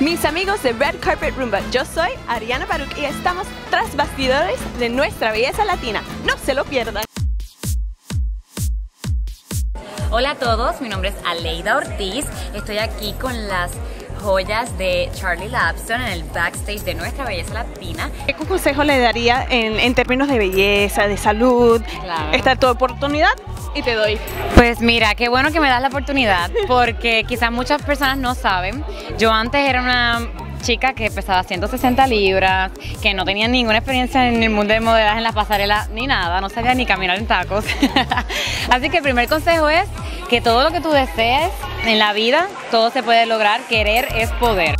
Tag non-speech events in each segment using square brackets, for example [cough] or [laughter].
Mis amigos de Red Carpet Rumba, yo soy Ariana Baruch y estamos tras bastidores de nuestra belleza latina. No se lo pierdan. Hola a todos, mi nombre es Aleida Ortiz. Estoy aquí con las joyas de Charlie Lapson en el backstage de nuestra belleza latina. ¿Qué consejo le daría en, en términos de belleza, de salud? Claro. Esta es tu oportunidad y te doy. Pues mira, qué bueno que me das la oportunidad porque [laughs] quizás muchas personas no saben. Yo antes era una chica que pesaba 160 libras, que no tenía ninguna experiencia en el mundo de modelaje en las pasarelas ni nada, no sabía ni caminar en tacos. [laughs] Así que el primer consejo es que todo lo que tú desees en la vida, todo se puede lograr, querer es poder.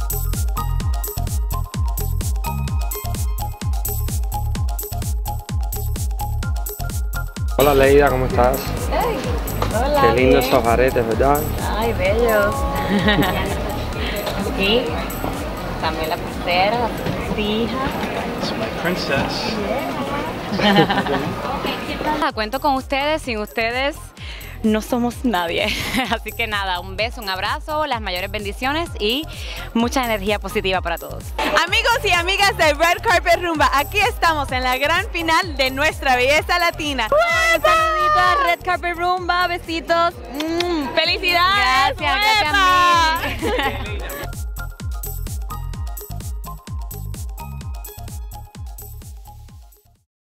Hola Leida, ¿cómo estás? Hola. Qué lindos esos aretes, ¿verdad? Ay, bellos. [laughs] y también la pulsera, la sortija. princess. [laughs] [laughs] Cuento con ustedes, sin ustedes no somos nadie. [laughs] Así que nada, un beso, un abrazo, las mayores bendiciones y mucha energía positiva para todos. Amigos y amigas de Red Carpet Rumba, aquí estamos en la gran final de nuestra belleza latina. Un saludito a Red Carpet Rumba, besitos. Mm. ¡Felicidades! Gracias, gracias a mí. [laughs]